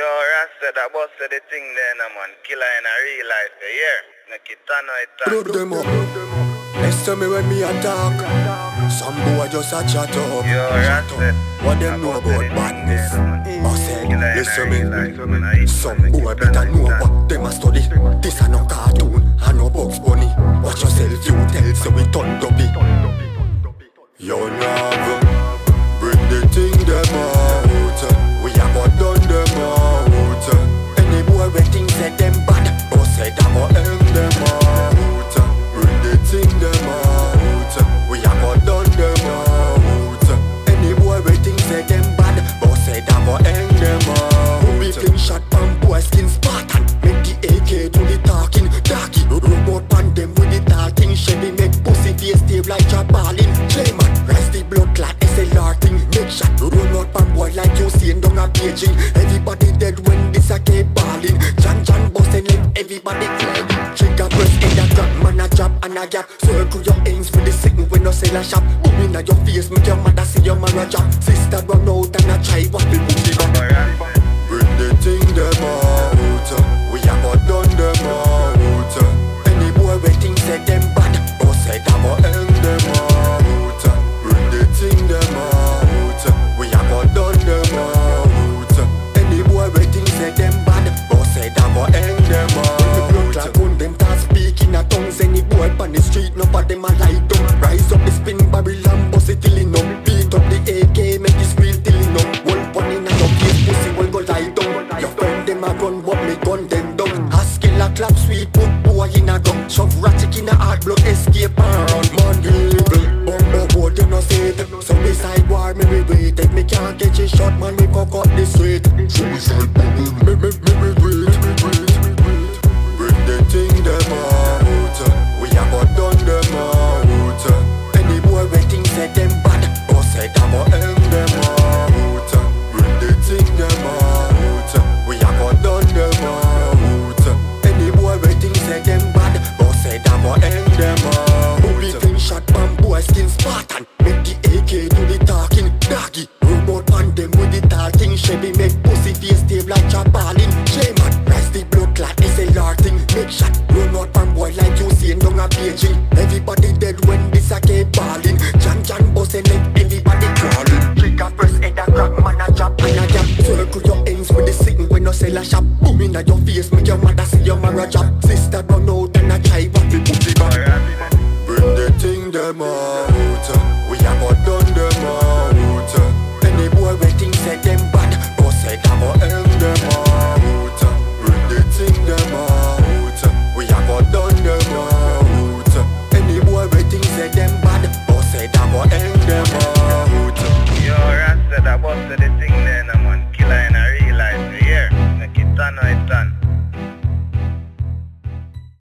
Yo, Rasta, that said the thing there, no man. Killer in a real life, you hear? Make it turn how it turn. Plug them up. Listen me when me attack. Some boy just a chat up. Yo, Rasta. What them know about badness? I said, listen me. me. Some boy better know what them a study. This a no cartoon, a no Bugs Bunny. Watch yourself, you tell so we turn dopey. Yo, Nav, seeing down a Beijing. Everybody dead when this a keep ballin'. Jan Jan bustin' let everybody fly. Trigger press in a drop, man a drop and a gap. Circle your aims for the sitting when no sell a shop. Boom inna your face, make your mother see your drop. Sister run out and a try what we put it up. Them a run, what me gun them down. A skill a clap, sweet put boy in a gun. Shove ratchet in a hard blood, escape and run. Man evil, bumbo boy you no say it. So beside war, me we wait. If me can't get you shot, man we fuck up the street. Bomb, me me me me wait, me wait, Spartan? Make the AK do the talking, doggy. Robot pan them with the talking. Chevy make pussy face stay like a ballin'. J-man, rise the blood clot SLR thing. Make shot, run out pan boy like you seeing down a Beijing. Everybody dead when this a keep ballin'. Jan Jan bustin' let everybody crawlin'. Trigger press head a crack, man a drop and a gap. Circle your ends with the sitting when no sell a shop. Boom inna your face, make your mother see your marriage drop. Sister run out and a try boy say them bad, but say that go end